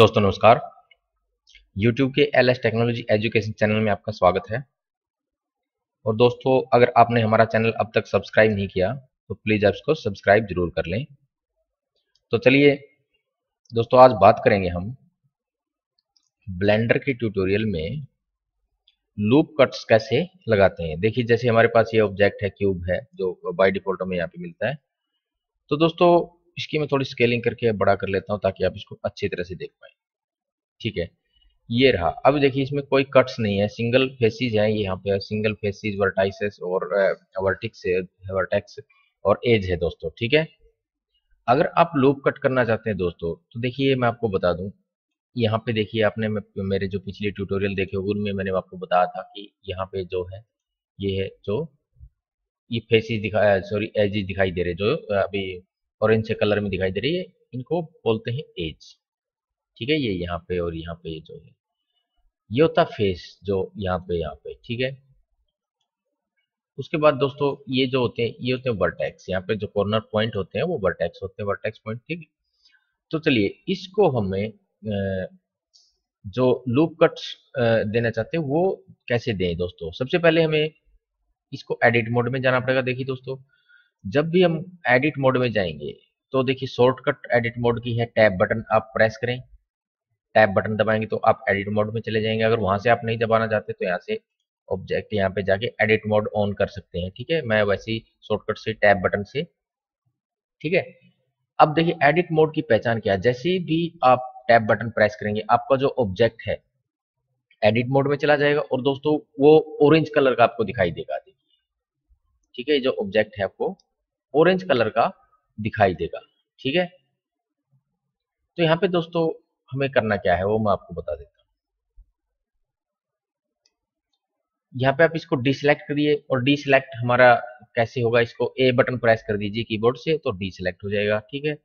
दोस्तों, नमस्कार। YouTube के L S technology education channel में आपका स्वागत है। और दोस्तों, अगर आपने हमारा चैनल अब तक सब्सक्राइब नहीं किया तो प्लीज़ आप इसको सब्सक्राइब ज़रूर कर लें। तो चलिए, दोस्तों, आज बात करेंगे हम ब्लेंडर के ट्यूटोरियल में लूप कट्स कैसे लगाते हैं। देखिए, जैसे हमारे पास ये ऑब्जेक्ट है क्यूब है, जो बाई डिफ़ॉल्ट में यहाँ पे मिलता है। तो दोस्तों इसकी मैं थोड़ी स्केलिंग करके बड़ा कर लेता हूँ ताकि आप इसको अच्छी तरह से देख पाए। ठीक है? ये रहा। अब देखिए इसमें कोई कट्स नहीं है। सिंगल फेसिस है यहाँ पे। सिंगल फेसिस वर्टाइसेस और वर्टिक्स वर्टेक्स और एज है दोस्तों। ठीक है? अगर आप लूप कट करना चाहते हैं दोस्तों तो देखिए मैं आपको बता दूँ। यहाँ पे देखिए आपने मेरे जो पिछले ट्यूटोरियल देखे उनमें मैंने आपको बताया था कि यहाँ पे जो है, ये है जो ये फेसिस दिखा सॉरी एजेस दिखाई दे रहे जो अभी ऑरेंज से कलर में दिखाई दे रही है। इनको बोलते हैं एज ठीक है, ये यहाँ पे और यहाँ पे जो है। ये होता फेस जो यहाँ पे यहाँ पे। ठीक है? उसके बाद दोस्तों, ये जो होते हैं, ये होते हैं वर्टेक्स यहाँ पे जो कॉर्नर पॉइंट होते हैं, वो वर्टेक्स होते हैं वर्टेक्स पॉइंट ठीक है? तो चलिए, इसको हमें जो लूप कट देना चाहते हैं, वो कैसे दें दोस्तों? सबसे पहले हमें इसको एडिट मोड में जाना पड़ेगा। देखिए दोस्तों जब भी हम एडिट मोड में जाएँगे तो देखिए शॉर्टकट एडिट मोड की है टैब बटन आप प्रेस करें। टैब बटन दबाएँगे तो आप एडिट मोड में चले जाएँगे। अगर वहाँ से आप नहीं दबाना चाहते तो यहाँ से ऑब्जेक्ट यहाँ पे जाके एडिट मोड ऑन कर सकते हैं, ठीक है? मैं वैसे ही शॉर्टकट से टैब बटन से, ठीक है? अब देखिए एडिट मोड की पहचान क्या है? जैसे भी आप टैब बटन प्रेस करेंगे, आपका जो ऑब्जेक्ट है एडिट मोड में चला जाएगा और दोस्तों वो ऑरेंज कलर का आपको दिखाई देगा। देखिए ठीक है जो ऑब्जेक्ट है आपको ऑरेंज कलर का दिखाई देगा, ठीक है? तो यहाँ पे दोस्तों हमें करना क्या है वो मैं आपको बता देता हूँ। यहाँ पे आप इसको डिसलेक्ट करिए और डिसलेक्ट हमारा कैसे होगा, इसको ए बटन प्रेस कर दीजिए कीबोर्ड से तो डिसलेक्ट हो जाएगा, ठीक है?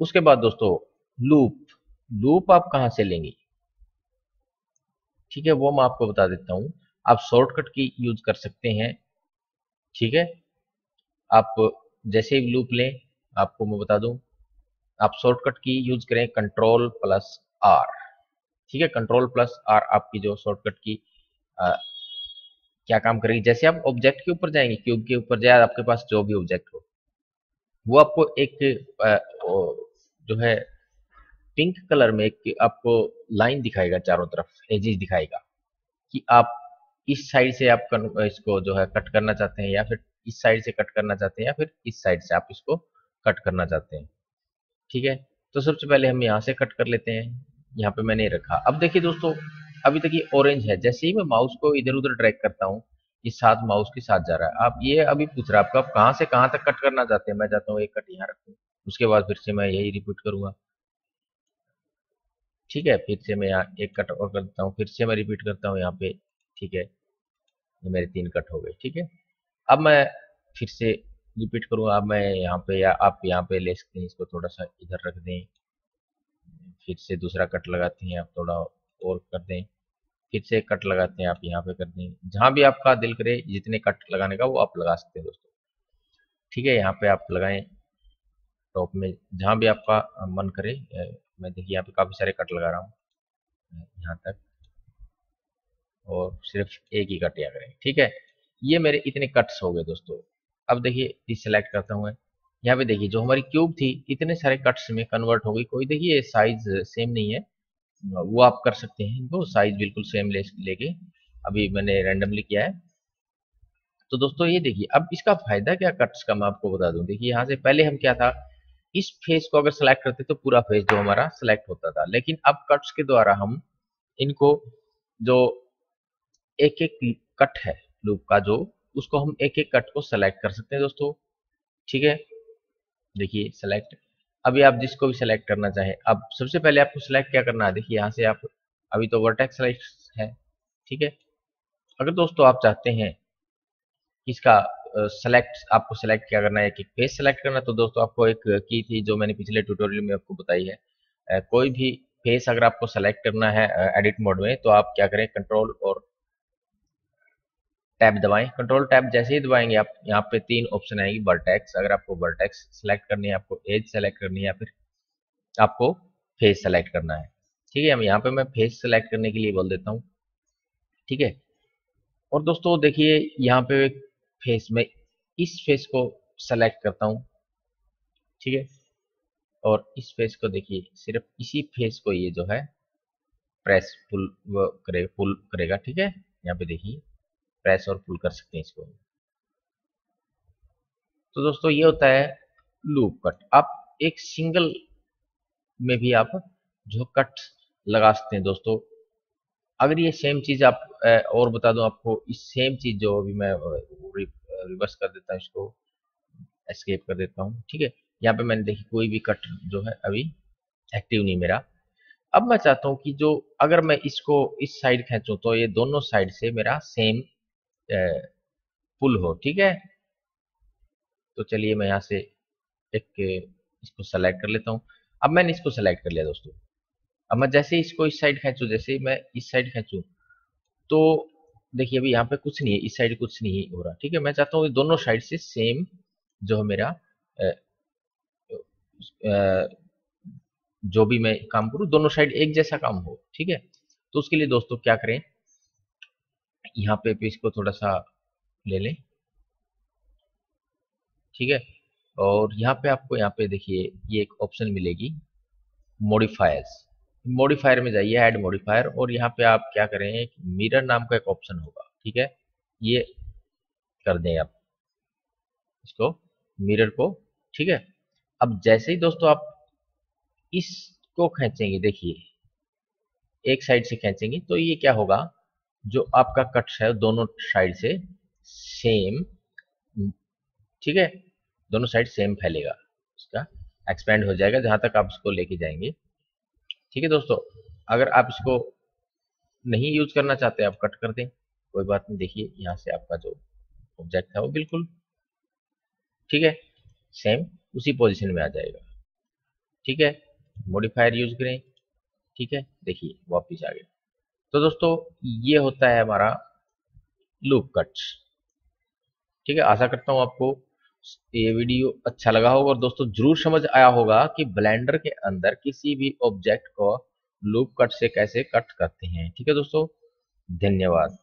उसके बाद दोस्तों लूप लूप आप कहाँ से लेंगे? ठीक है, वो मैं आपको बता देता हूँ। आप शॉर्टकट की यूज़ कर सकते हैं, ठीक है? आप जैसे ही लूप लें आपको मैं बता दूँ आप शॉर्टकट की यूज़ करें कंट्रोल प्लस आर ठीक है कंट्रोल प्लस आर आपकी जो शॉर्टकट की आ, क्या काम करेगी? जैसे आप ऑब्जेक्ट के ऊपर जाएँगे क्यूब के ऊपर जाए आपके पास जो भी ऑब्जेक्ट हो वो आपको एक आ, जो है पिंक कलर में एक आपको लाइन दिखाएगा चारों तरफ़ एजिस दिखाएगा कि आप इस साइड से आप इसको जो है कट करना चाहते हैं या फिर इस साइड से कट करना चाहते हैं या फिर इस साइड से आप इसको कट करना चाहते हैं। ठीक है? तो सबसे पहले हम यहाँ से कट कर लेते हैं। यहाँ पे मैंने रखा। अब देखिए दोस्तों, अभी तक ये ऑरेंज है। जैसे ही मैं माउस को इधर उधर ड्रैग करता हूँ, ये साथ माउस के साथ जा रहा है। आप ये अभी पूछ रहा है आपका, आप कहाँ से कहाँ तक कट करना चाहते हैं? मैं चाहता हूँ, एक कट यहाँ रखूँ। उसके बाद फिर से मैं यही रिपीट करूँगा। ठीक है? फिर से मैं यहाँ एक कट और करता हूँ। फिर से मैं रिपीट करता हूँ यहाँ पे। ठीक है? मेरे तीन कट हो गए। ठीक है? अब मैं फिर से रिपीट करूँगा अब मैं यहाँ पे या आप यहाँ पे ले सकते हैं, इसको थोड़ा सा इधर रख दें। फिर से दूसरा कट लगाते हैं, आप थोड़ा और कर दें। फिर से कट लगाते हैं, आप यहाँ पे कर दें। जहाँ भी आपका दिल करे, जितने कट लगाने का, वो आप लगा सकते हैं दोस्तों। ठीक है, यहाँ पे आप लगाएँ टॉप में। जहाँ भी आपका मन करे मैं देखिए यहाँ पे काफ़ी सारे कट लगा रहा हूँ यहाँ तक। और सिर्फ़ एक ही कट यहाँ करें। ठीक है? ये मेरे इतने कट्स हो गए दोस्तों। अब देखिए डिसलेक्ट करता हूँ यहाँ पे देखिए, जो हमारी क्यूब थी, इतने सारे कट्स में कन्वर्ट हो गई। कोई देखिए साइज़ सेम नहीं है। वो आप कर सकते हैं इनको। साइज़ बिल्कुल सेम ले, लेके अभी मैंने रैंडमली किया है। तो दोस्तों, ये देखिए, अब इसका फ़ायदा क्या कट्स का मैं आपको बता दूँ। देखिए, यहाँ से पहले हम क्या था? इस फेस को अगर सेलेक्ट करते तो पूरा फेस जो हमारा सेलेक्ट होता था। लेकिन अब कट्स के द्वारा हम इनको जो एक एक कट है लूप का जो, उसको हम एक एक कट को सेलेक्ट कर सकते हैं दोस्तों। ठीक है? देखिए सेलेक्ट अभी आप जिसको भी सेलेक्ट करना चाहें। अब सबसे पहले आपको सेलेक्ट क्या करना है? देखिए, यहाँ से आप, अभी तो वर्टेक्स सेलेक्ट है। ठीक है? अगर दोस्तों आप चाहते हैं इसका सेलेक्ट आपको सेलेक्ट क्या करना है? एक पेज सेलेक्ट करना तो दोस्तों आपको एक की थी जो मैंने पिछले ट्यूटोरियल में आपको बताई है। कोई भी फेस अगर आपको सेलेक्ट करना है एडिट मोड में तो आप क्या करें? कंट्रोल और टैब दबाएँ। कंट्रोल टैब जैसे ही दबाएँगे आप, यहाँ पे तीन ऑप्शन आएगी वर्टेक्स अगर आपको वर्टेक्स सेलेक्ट करनी है, आपको एज सेलेक्ट करनी है या फिर आपको फेस सेलेक्ट करना है। ठीक है हम यहाँ पे मैं फेस सेलेक्ट करने के लिए बोल देता हूँ। ठीक है? और दोस्तों, देखिए, यहाँ पे फेस में इस फेस को सेलेक्ट करता हूँ। ठीक है? और इस फेस को देखिए, सिर्फ़ इसी फेस को ये जो है प्रेस फुल करे फुल करेगा। ठीक है? यहाँ पे देखिए। प्रेस और पुल कर सकते हैं इसको। तो दोस्तों, ये होता है लूप कट आप एक सिंगल में भी आप जो कट लगा सकते हैं दोस्तों। अगर ये सेम चीज़ आप और बता दूँ आपको, इस सेम चीज़ जो अभी मैं रिवर्स कर देता हूँ इसको एस्केप कर देता हूँ, ठीक है? यहाँ पे मैंने देखी कोई भी कट जो है अभी एक्टिव नहीं मेरा। अब मैं चाहता हूँ कि जो, अगर मैं इसको इस साइड खेचूं तो ये दोनों साइड से मेरा सेम पुल हो, ठीक है? तो चलिए मैं यहाँ से एक इसको सेलेक्ट कर लेता हूँ। अब मैंने इसको सेलेक्ट कर लिया दोस्तों। अब मैं जैसे इसको इस साइड खेचू, जैसे मैं इस साइड खेचू तो देखिए अभी यहाँ पे कुछ नहीं है, इस साइड कुछ नहीं हो रहा, ठीक है? मैं चाहता हूँ दोनों साइड से सेम जो है मेरा जो भी मैं काम करूँ, दोनों साइड एक जैसा काम हो, ठीक है? तो उसके लिए दोस्तों क्या करें? यहाँ पे भी इसको थोड़ा सा ले लें। ठीक है? और यहाँ पे आपको, यहाँ पे देखिए, ये एक ऑप्शन मिलेगी मॉडिफायर्स मॉडिफायर में जाइए ऐड मॉडिफायर और यहाँ पे आप क्या करें, एक मिरर नाम का एक ऑप्शन होगा, ठीक है? ये कर दें आप इसको मिरर को, ठीक है? अब जैसे ही दोस्तों आप इसको खींचेंगे, देखिए, एक साइड से खींचेंगे तो ये क्या होगा जो आपका कट है, दोनों साइड से सेम ठीक है? दोनों साइड सेम फैलेगा इसका एक्सपेंड हो जाएगा, जहाँ तक आप इसको लेके जाएँगे। ठीक है दोस्तों, अगर आप इसको नहीं यूज़ करना चाहते, आप कट कर दें। कोई बात नहीं, देखिए, यहाँ से आपका जो ऑब्जेक्ट है वो बिल्कुल ठीक है सेम उसी पोजीशन में आ जाएगा। ठीक है? मॉडिफायर यूज़ करें, ठीक है? देखिए, वापिस आ गया। तो दोस्तों, ये होता है हमारा लूप कट ठीक है, आशा करता हूँ आपको ये वीडियो अच्छा लगा होगा और दोस्तों, ज़रूर समझ आया होगा कि ब्लेंडर के अंदर किसी भी ऑब्जेक्ट को लूप कट से कैसे कट करते हैं। ठीक है दोस्तों, धन्यवाद।